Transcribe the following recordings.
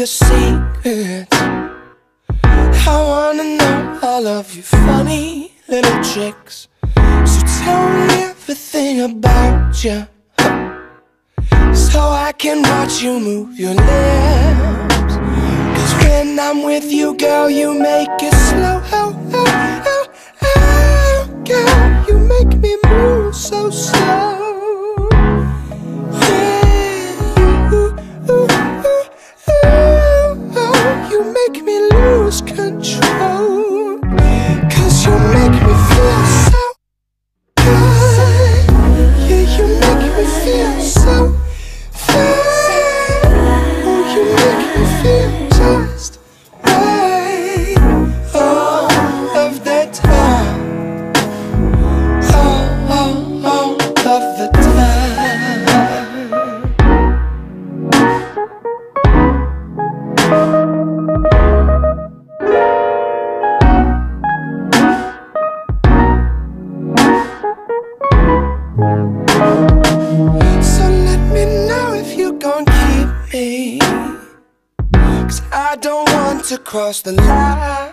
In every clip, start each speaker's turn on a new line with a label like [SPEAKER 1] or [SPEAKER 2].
[SPEAKER 1] your secrets. I wanna know all of your funny little tricks. So tell me everything about you So I can watch you move your lips. Cause when I'm with you, girl, you make it slow. Oh, oh, oh, oh, Girl, you make me move so slow. Me lose control. Me. Cause I don't want to cross the line.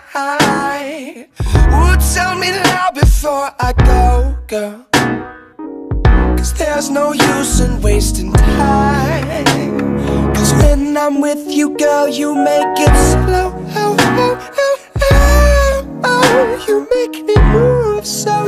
[SPEAKER 1] Would tell me now before I go, girl. Cause there's no use in wasting time. Cause when I'm with you, girl, you make it slow. Oh, oh, oh, oh. You make me move so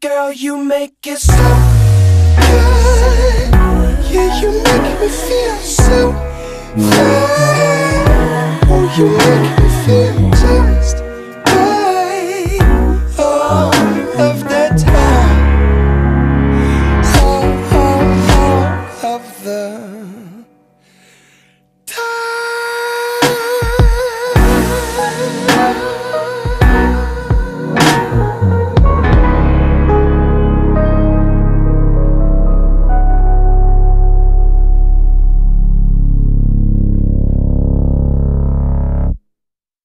[SPEAKER 1] girl, you make it so good. Yeah, you make me feel so fine Oh, you make me feel just right. All of the time. All of the